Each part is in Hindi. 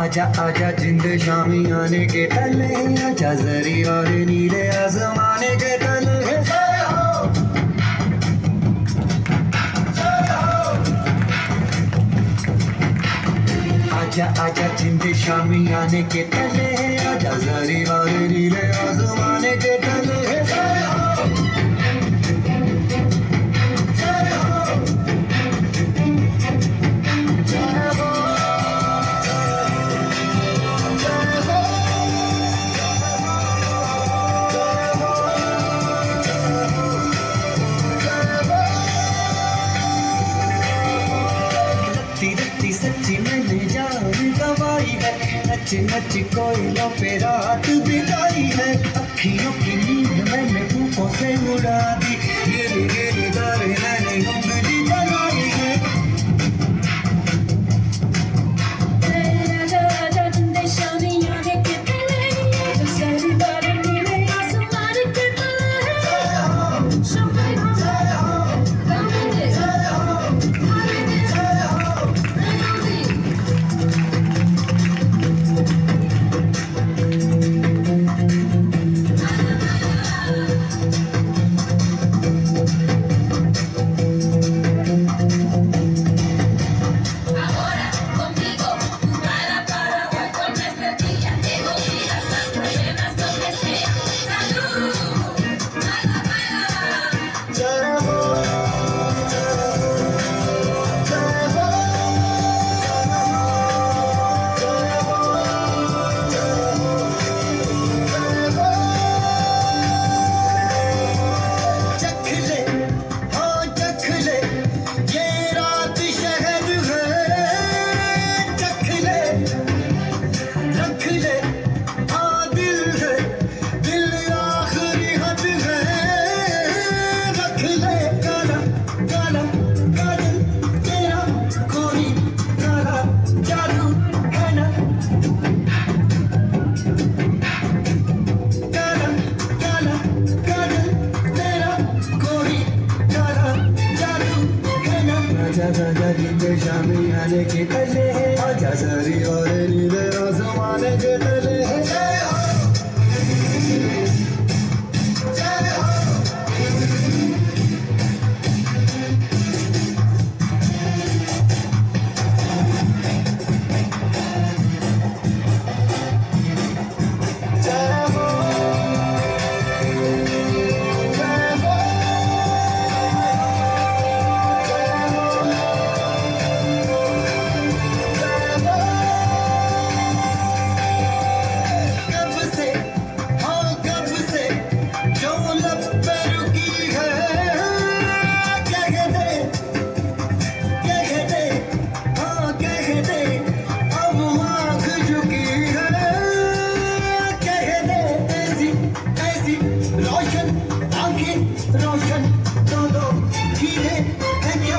आजा आजा जिंद शामी आने के तले आजा जरी और नीले आसमाने के तले आजा आजा जिंद शामी आने के तले आजा जरी और नीले आसमाने के तले नच नच कोयलों पे रात बिताई है। अखियों की नींद मैंने धूपों से उड़ा दी गिर गिर कर मैंने नींदे शामी आने के तले आजा सारी और नींदे माने के तले हो।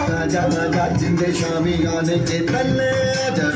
राजा राजा जिंदे शामी गाने के तल्ले आजा